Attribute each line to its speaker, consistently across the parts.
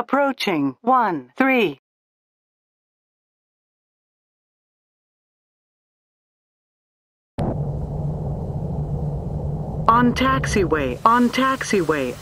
Speaker 1: Approaching one, three. On taxiway, on taxiway.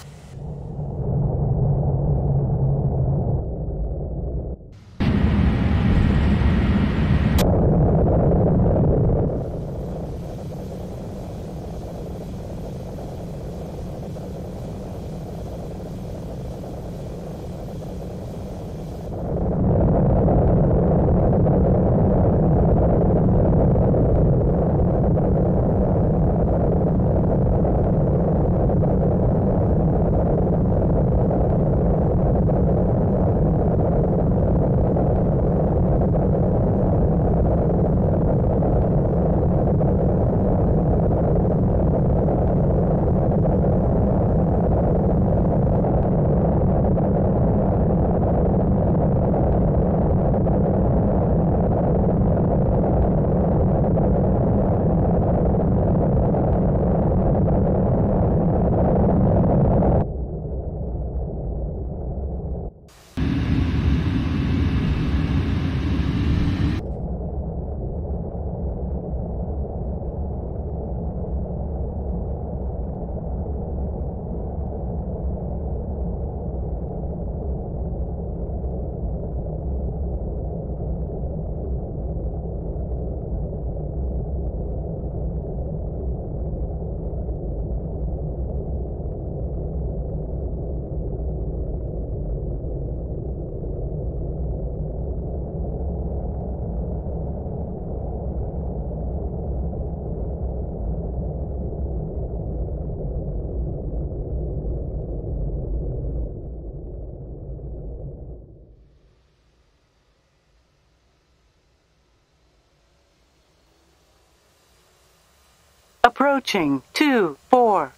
Speaker 1: Approaching two, four.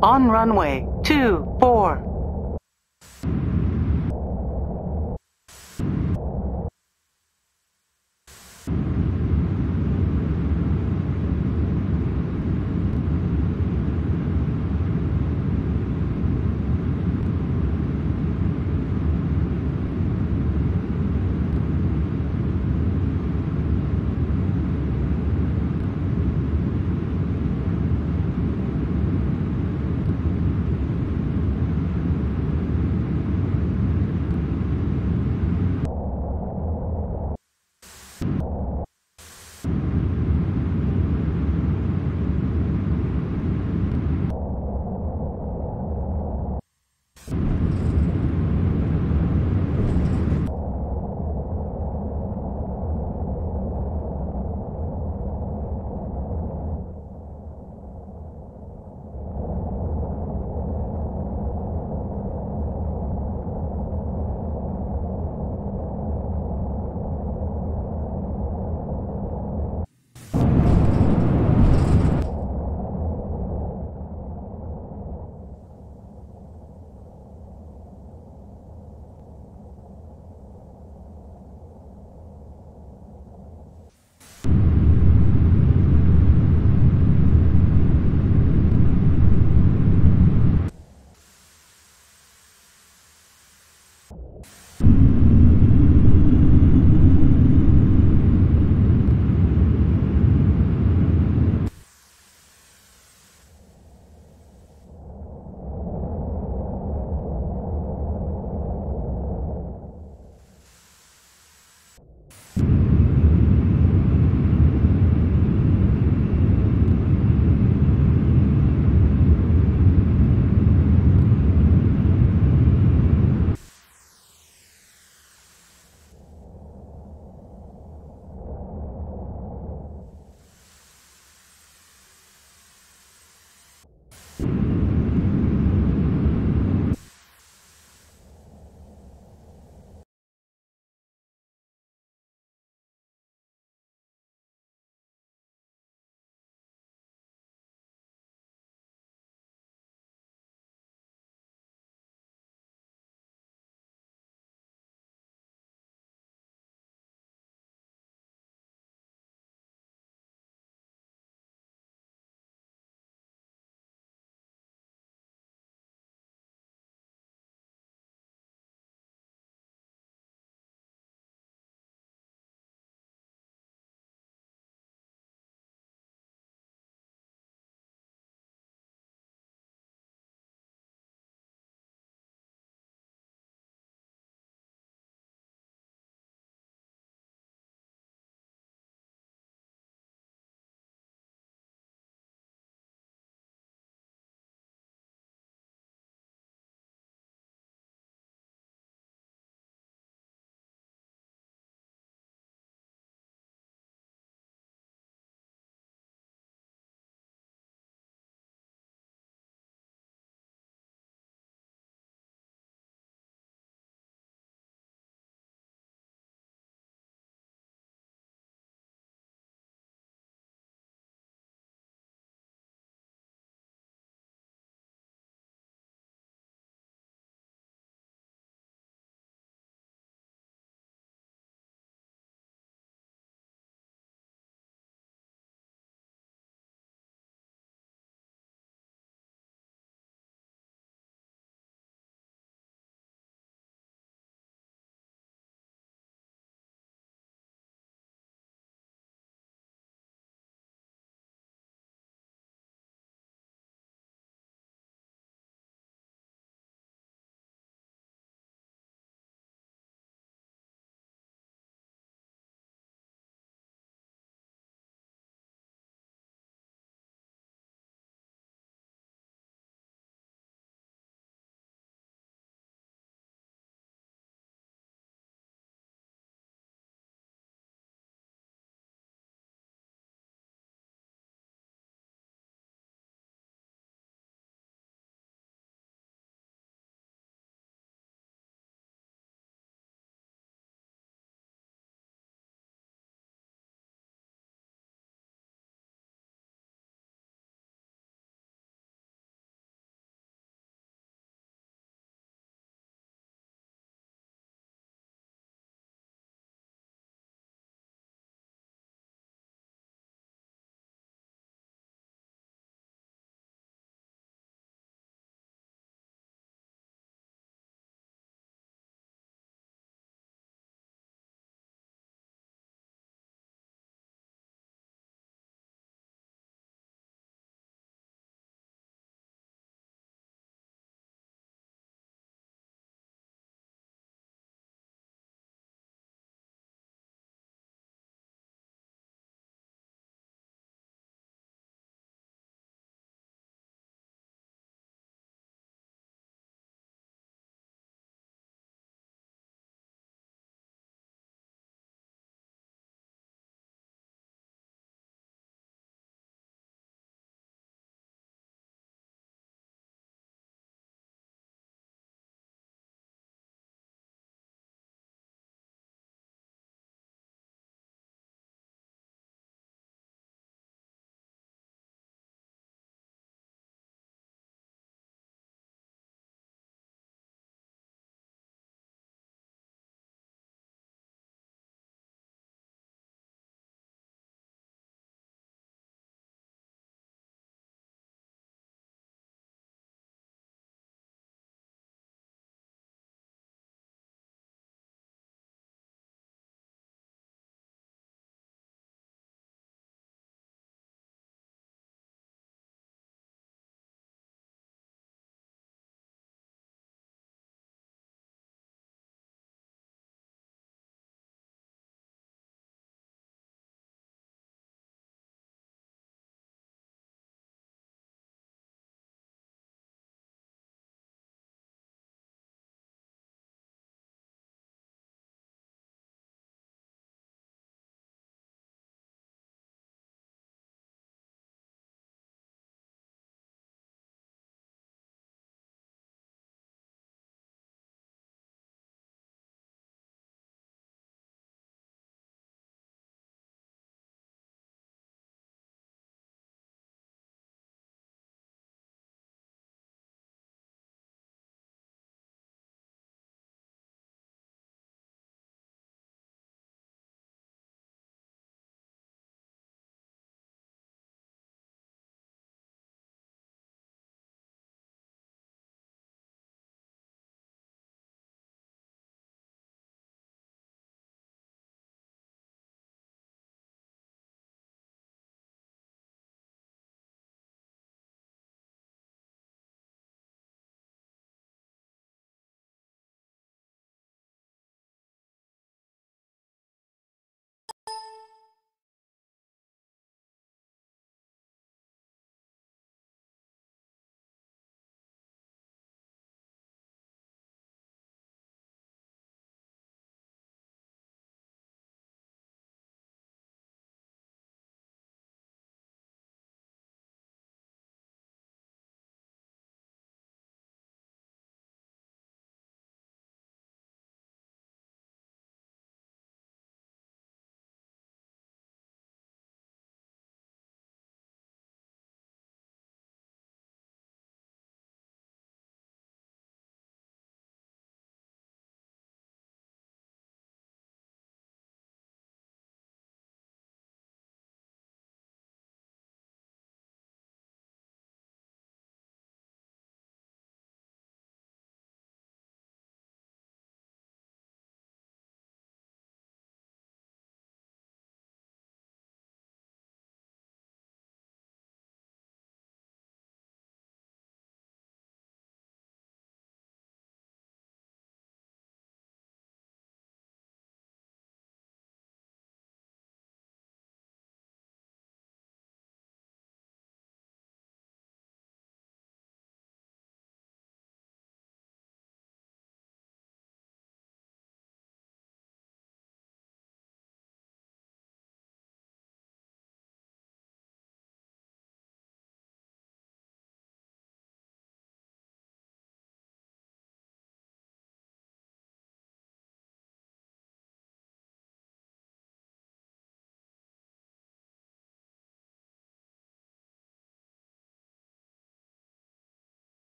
Speaker 1: On runway two, four.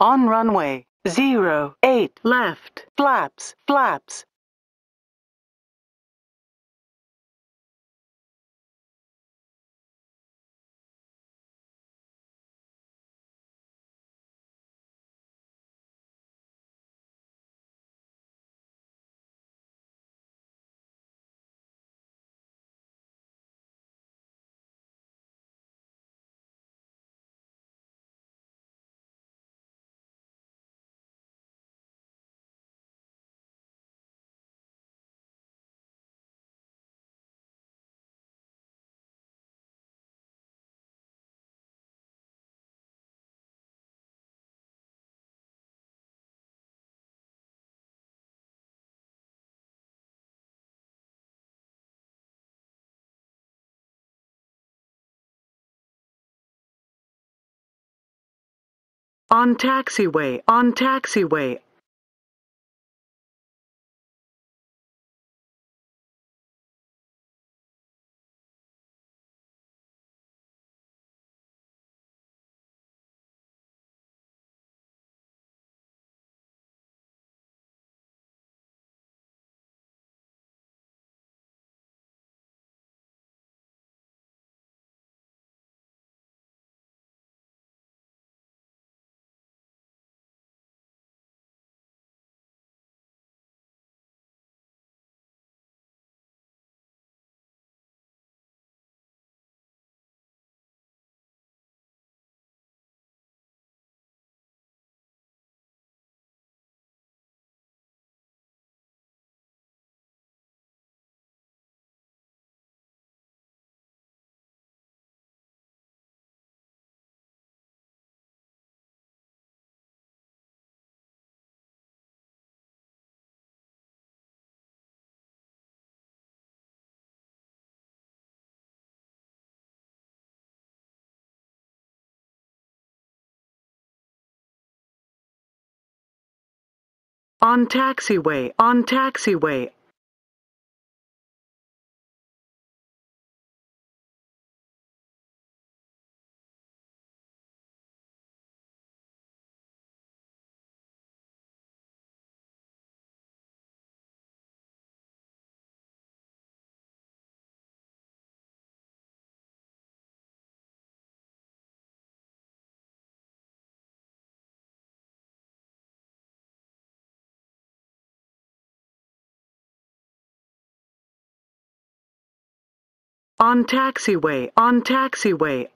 Speaker 1: On runway. Zero, eight, left. Flaps, flaps. On taxiway, on taxiway. On taxiway, on taxiway. On taxiway, on taxiway.